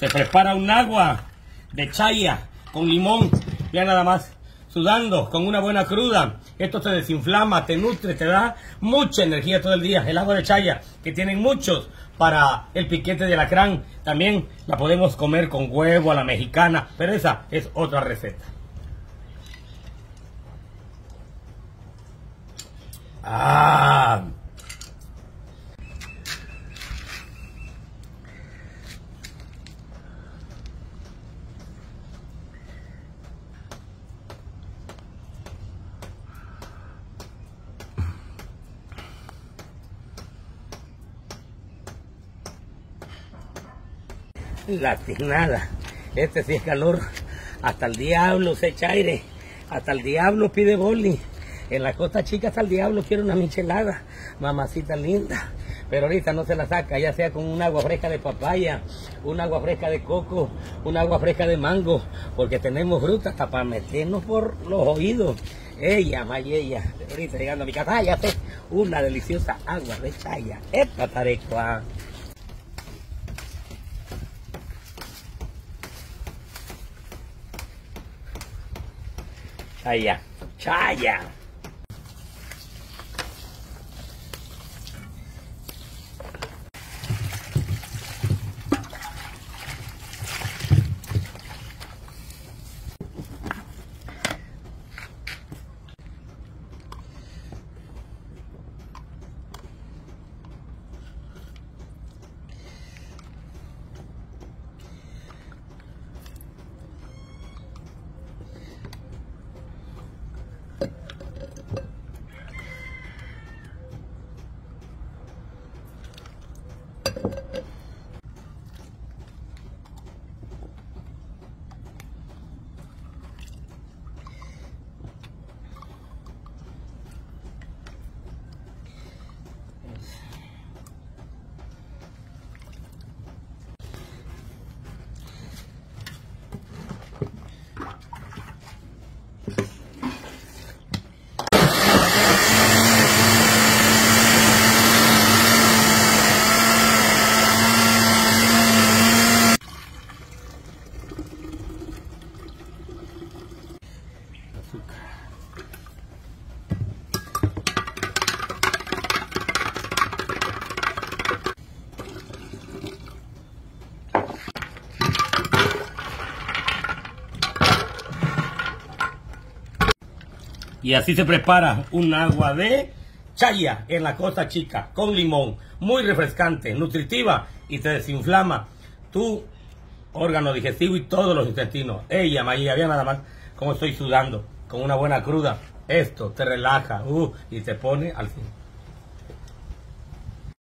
Se prepara un agua de chaya con limón. Ya nada más sudando con una buena cruda. Esto te desinflama, te nutre, te da mucha energía todo el día. El agua de chaya, que tienen muchos para el piquete de alacrán. También la podemos comer con huevo a la mexicana, pero esa es otra receta. Ah. Latinada. Este sí es calor. Hasta el diablo se echa aire. Hasta el diablo pide boli. En la costa chica hasta el diablo quiere una michelada. Mamacita linda. Pero ahorita no se la saca, ya sea con un agua fresca de papaya, un agua fresca de coco, un agua fresca de mango, porque tenemos fruta hasta para meternos por los oídos. Ella, ella, ahorita llegando a mi casa, ya una deliciosa agua de chaya. Esta tarecua. Chaya, chaya. あ。Y así se prepara un agua de chaya en la costa chica con limón, muy refrescante, nutritiva y te desinflama tu órgano digestivo y todos los intestinos. Ella, María, había nada más como estoy sudando con una buena cruda. Esto te relaja uh, y te pone al fin.